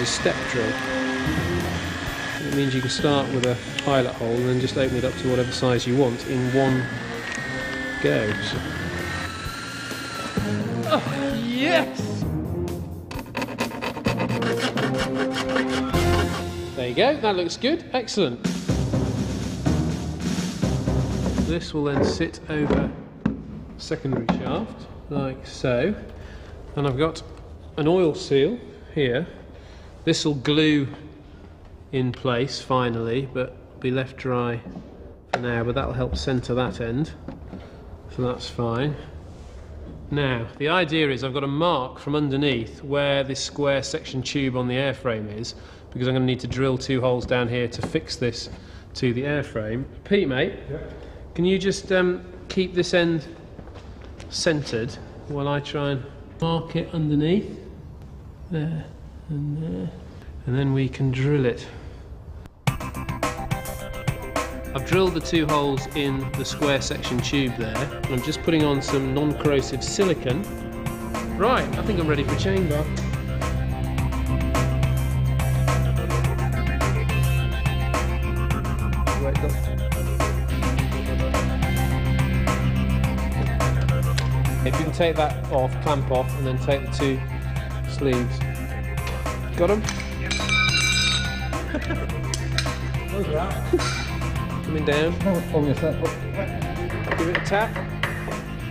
a step drill. It means you can start with a pilot hole and then just open it up to whatever size you want in one go. So- Oh, yes! There you go, that looks good, excellent. This will then sit over secondary shaft, like so. And I've got an oil seal here. This will glue in place finally, but be left dry for now, but that'll help centre that end. So that's fine. Now, the idea is I've got a mark from underneath where this square section tube on the airframe is, because I'm going to need to drill two holes down here to fix this to the airframe. Pete, mate, can you just um, keep this end centred while I try and mark it underneath? There and there. And then we can drill it. I've drilled the two holes in the square section tube there, and I'm just putting on some non-corrosive silicon. Right, I think I'm ready for go. If you can take that off, clamp off, and then take the two sleeves. Got him? Coming down. Give it a tap.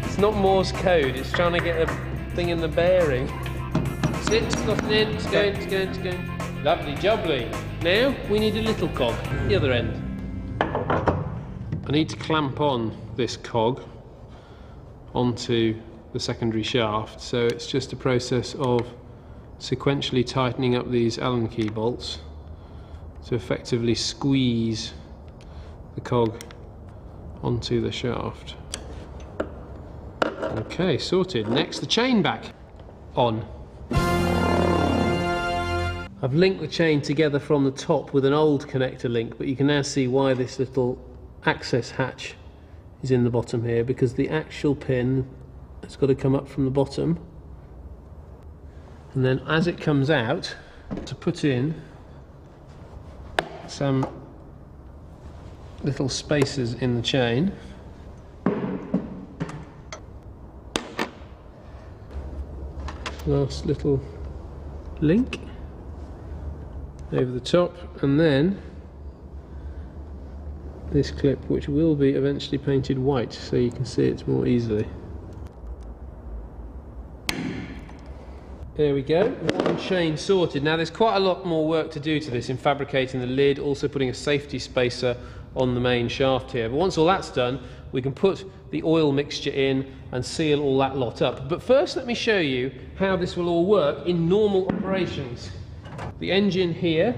It's not Morse code, it's trying to get the thing in the bearing. Nothing in, it's going, it's going, it's going. Lovely jubbly. Now we need a little cog, the other end. I need to clamp on this cog onto the secondary shaft, so it's just a process of sequentially tightening up these Allen key bolts to effectively squeeze the cog onto the shaft. Okay, sorted. Next, the chain back on. I've linked the chain together from the top with an old connector link, but you can now see why this little access hatch is in the bottom here because the actual pin has got to come up from the bottom and then as it comes out to put in some little spaces in the chain. Last little link over the top. And then this clip which will be eventually painted white so you can see it more easily There we go, one chain sorted. Now there's quite a lot more work to do to this in fabricating the lid, also putting a safety spacer on the main shaft here. But once all that's done, we can put the oil mixture in and seal all that lot up. But first let me show you how this will all work in normal operations. The engine here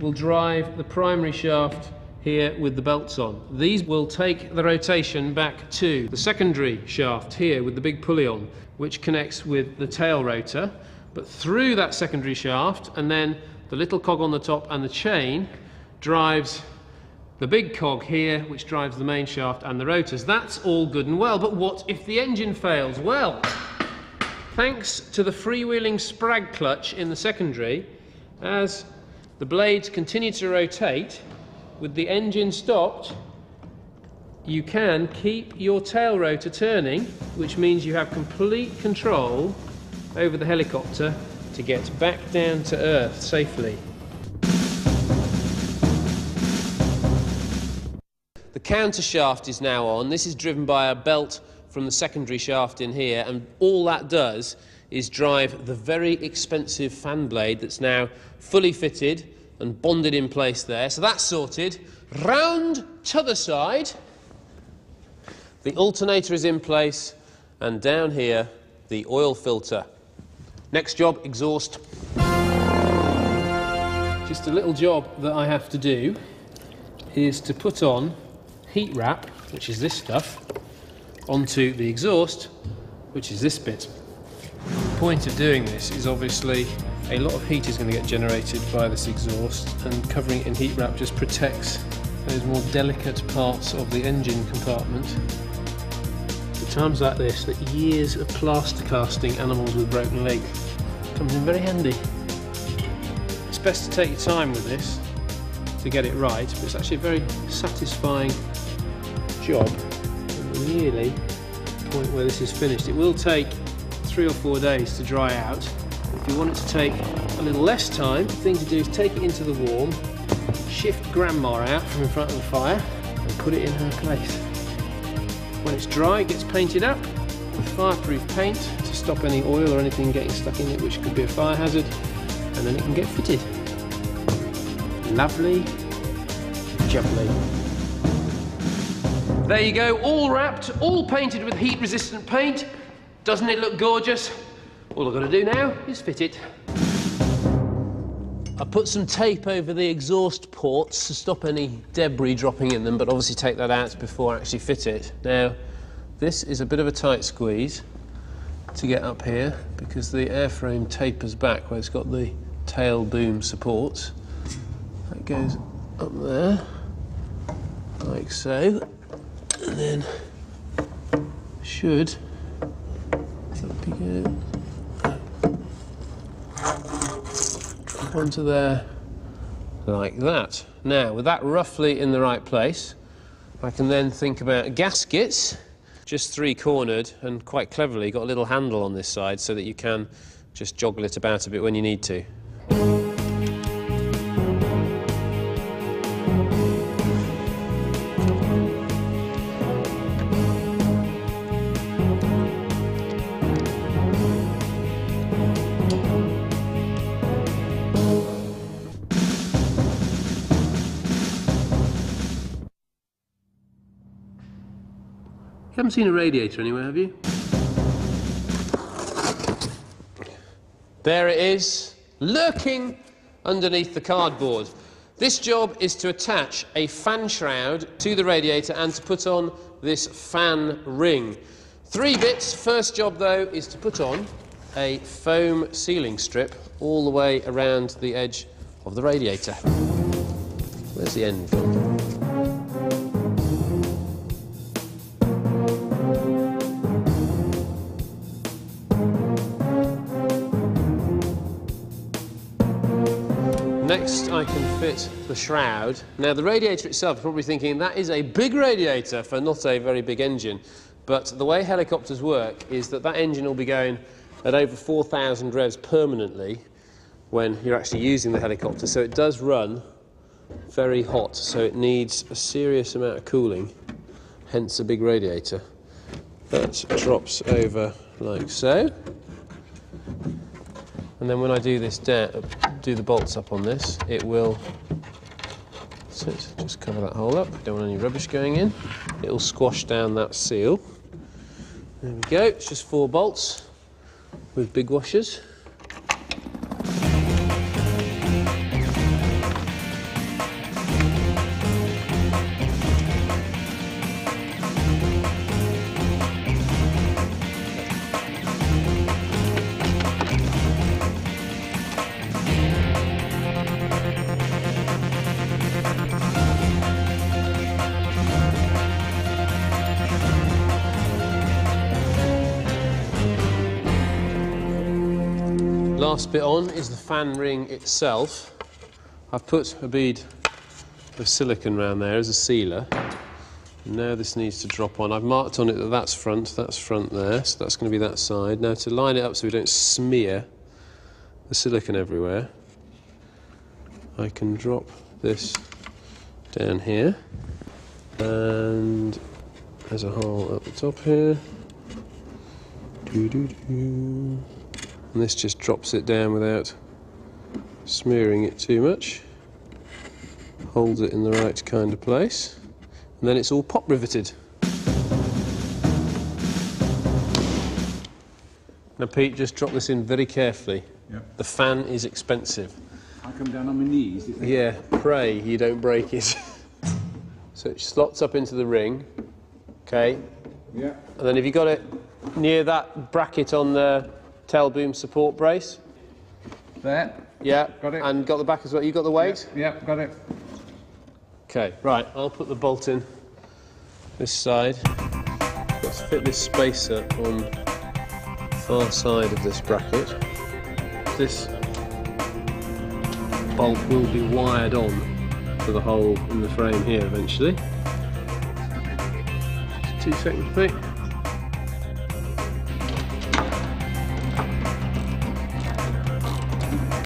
will drive the primary shaft here with the belts on. These will take the rotation back to the secondary shaft here with the big pulley on, which connects with the tail rotor, but through that secondary shaft, and then the little cog on the top and the chain drives the big cog here, which drives the main shaft and the rotors. That's all good and well, but what if the engine fails? Well, thanks to the freewheeling sprag clutch in the secondary, as the blades continue to rotate, with the engine stopped, you can keep your tail rotor turning, which means you have complete control over the helicopter to get back down to earth safely. The counter shaft is now on. This is driven by a belt from the secondary shaft in here, and all that does is drive the very expensive fan blade that's now fully fitted and bonded in place there. So that's sorted. Round to the side. The alternator is in place, and down here, the oil filter. Next job, exhaust. Just a little job that I have to do is to put on heat wrap, which is this stuff, onto the exhaust, which is this bit. The point of doing this is obviously a lot of heat is going to get generated by this exhaust, and covering it in heat wrap just protects those more delicate parts of the engine compartment. Times like this, that years of plaster casting animals with broken legs comes in very handy. It's best to take your time with this to get it right, but it's actually a very satisfying job. Nearly the point where this is finished. It will take three or four days to dry out. If you want it to take a little less time, the thing to do is take it into the warm, shift grandma out from in front of the fire and put it in her place. When it's dry, it gets painted up with fireproof paint to stop any oil or anything getting stuck in it which could be a fire hazard and then it can get fitted. Lovely, jubbly. There you go, all wrapped, all painted with heat resistant paint. Doesn't it look gorgeous? All I've got to do now is fit it. I put some tape over the exhaust ports to stop any debris dropping in them, but obviously take that out before I actually fit it. Now, this is a bit of a tight squeeze to get up here because the airframe tapers back where it's got the tail boom supports. That goes up there, like so, and then should be good. Onto there like that. Now, with that roughly in the right place, I can then think about gaskets, just three-cornered and quite cleverly got a little handle on this side so that you can just joggle it about a bit when you need to. You haven't seen a radiator anywhere, have you? There it is, lurking underneath the cardboard. This job is to attach a fan shroud to the radiator and to put on this fan ring. Three bits. First job, though, is to put on a foam sealing strip all the way around the edge of the radiator. Where's the end Next, I can fit the shroud. Now, the radiator itself, you're probably thinking that is a big radiator for not a very big engine. But the way helicopters work is that that engine will be going at over 4,000 revs permanently when you're actually using the helicopter. So it does run very hot, so it needs a serious amount of cooling, hence a big radiator. That drops over like so. And then when I do this do the bolts up on this, it will sit, just cover that hole up, don't want any rubbish going in. It'll squash down that seal. There we go, it's just four bolts with big washers. Last bit on is the fan ring itself. I've put a bead of silicon around there as a sealer. Now this needs to drop on. I've marked on it that that's front, that's front there, so that's going to be that side. Now to line it up so we don't smear the silicon everywhere, I can drop this down here and there's a hole at the top here. Doo -doo -doo and this just drops it down without smearing it too much. Holds it in the right kind of place. And then it's all pop riveted. Now Pete just drop this in very carefully. Yep. the fan is expensive. I come down on my knees. Yeah pray you don't break it. So it slots up into the ring okay? Yeah. and then if you got it near that bracket on the tail boom support brace There. Yeah. Got it. And got the back as well. You got the weight? Yeah, got it. Okay, right. I'll put the bolt in this side. Let's fit this spacer on far side of this bracket. This bolt will be wired on to the hole in the frame here eventually. Two seconds, mate.